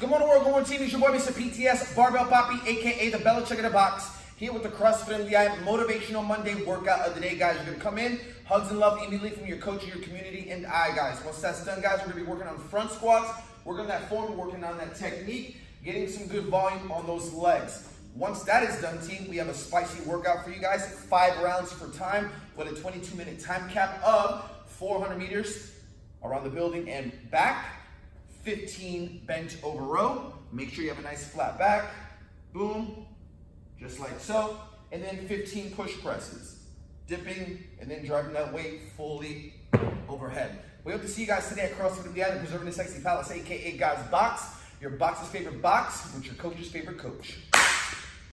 Good morning, world. Good morning, team. It's your boy, Mr. PTS, Barbell Poppy, aka the Belichick of the Box, here with the CrossFit MDI Motivational Monday workout of the day, guys. You're to come in, hugs and love immediately from your coach, your community, and I, guys. Once that's done, guys, we're to be working on front squats, working on that form, working on that technique, getting some good volume on those legs. Once that is done, team, we have a spicy workout for you guys. Five rounds for time with a 22-minute time cap of 400 meters around the building and back. 15 bent over row. Make sure you have a nice flat back. Boom, just like so. And then 15 push presses. Dipping and then driving that weight fully overhead. We hope to see you guys today at CrossFit the Island, Preserving the Sexy Palace, aka God's Box, your box's favorite box with your coach's favorite coach.